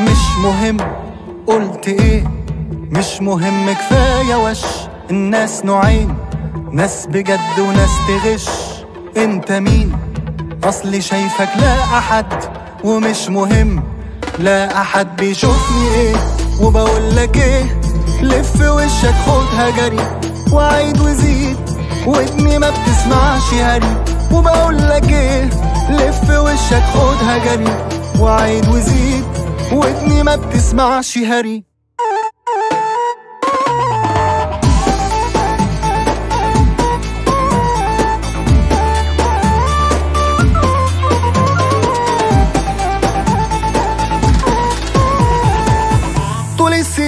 مش مهم قلت إيه مش مهم كفاية وش. الناس نوعين ناس بجد وناس تغش. انت مين؟ اصلي شايفك لا احد. ومش مهم لا احد بيشوفني إيه. وبقول لك إيه لف وشك خدها جري وعيد وزيد ودني ما بتسمعش هري. وبقول لك إيه لف وشك خدها جري وعيد وزيد ودني ما بتسمعش هري.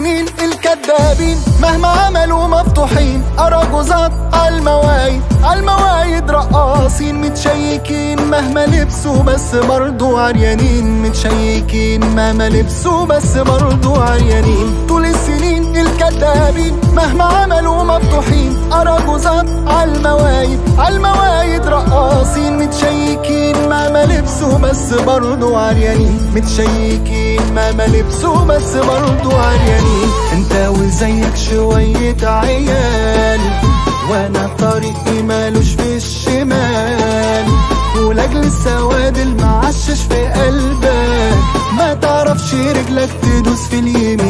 السنين الكدابين مهما عملوا مفتوحين أراجوزات عالموايد عالموايد رقاصين. متشيكين مهما لبسوا بس برضو عريانين. متشيكين مهما لبسوا بس برضو عريانين. طول السنين الكدابين مهما عملوا مفتوحين أراجوزات عالموايد عالموايد رقاصين. متشيكين مهما لبسوا بس برضو عريانين. متشيكين مهما لبسوا بس برضو عريانين انت وزيك شوية عيال وأنا طريقي مالوش في الشمال. ولأجل السواد المعشش في قلبك ما تعرفش رجلك تدوس في اليمين.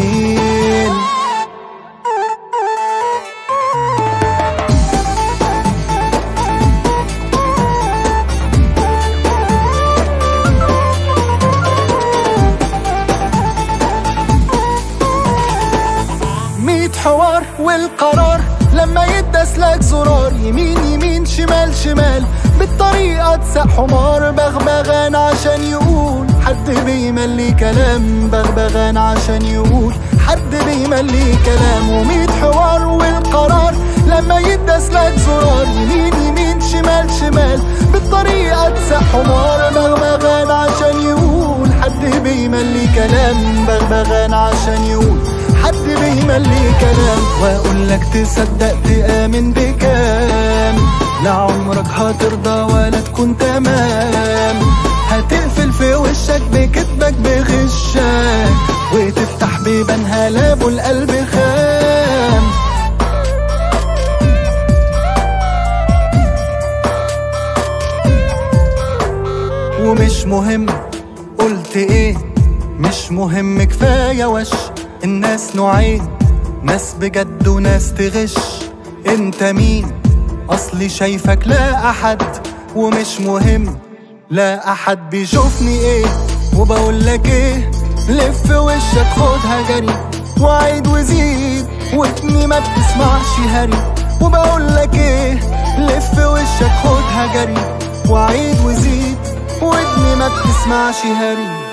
والقرار لما يدس لك زرار يمين يمين شمال شمال بالطريقة تسق حمار بغبغان عشان يقول حد بيملي كلام بغبغان عشان يقول حد بيملي كلام. وميت حوار والقرار لما يدس لك زرار يمين يمين شمال شمال بالطريقة تسق حمار بغبغان عشان يقول حد بيملي كلام بغبغان عشان يقول حد بيملي كلام وأقول لك تصدق تآمن بكام؟ لا عمرك هترضى ولا تكون تمام. هتقفل في وشك بكذبك بغشك وتفتح بيبان هلاب والقلب خام. ومش مهم قلت إيه مش مهم كفاية وش. الناس نوعين ناس بجد وناس تغش. انت مين؟ أصلي شايفك لا أحد ومش مهم. لا أحد بيشوفني إيه وبقول لك إيه. لف وشك خدها جري وعيد وزيد ودني ما بتسمعش هري. وبقول لك إيه لف وشك خدها جري وعيد وزيد ودني ما بتسمعش هري.